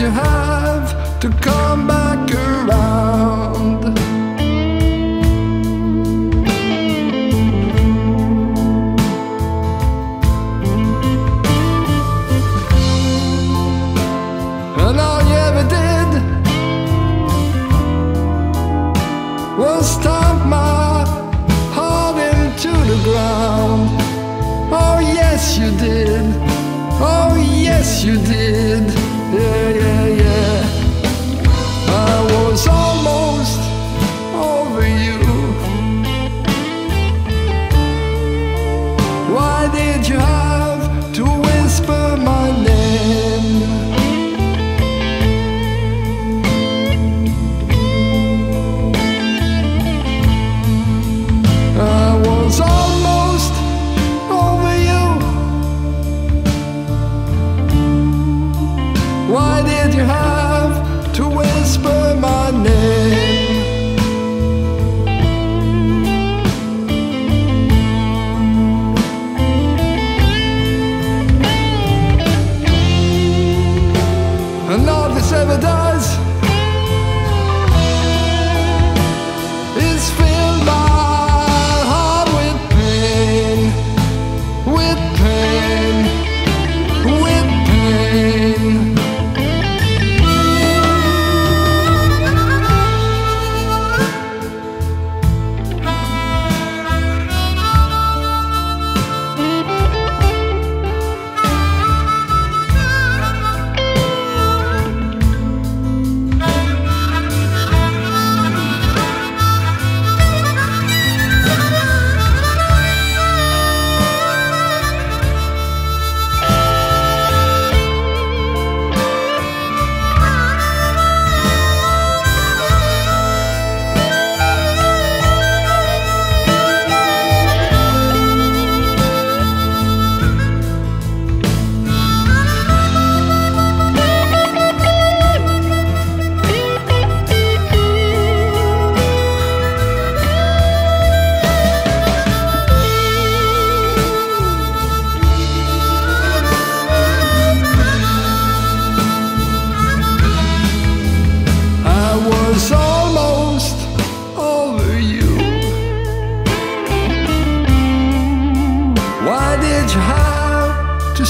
you have to come back around? And all you ever did was stomp my heart into the ground. Oh, yes, you did. Oh, yes, you did. Yeah, yeah.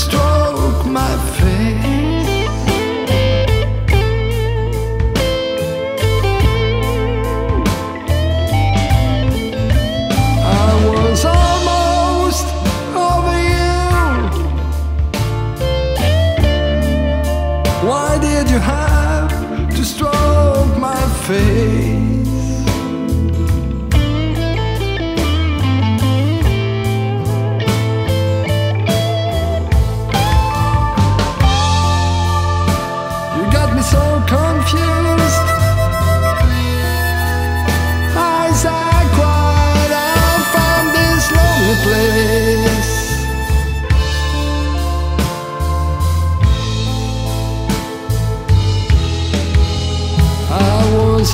stroke my face. I was almost over you. Why did you have to stroke my face?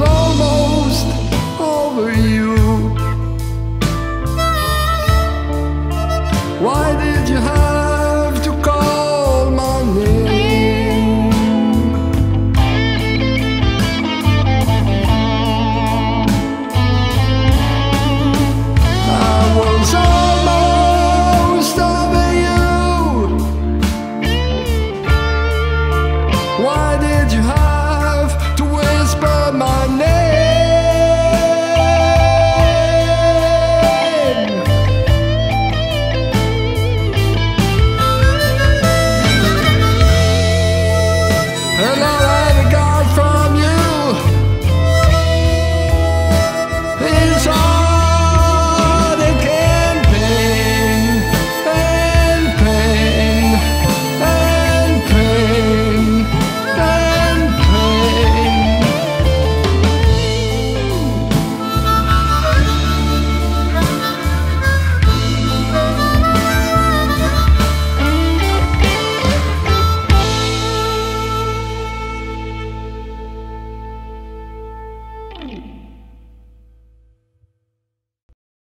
almost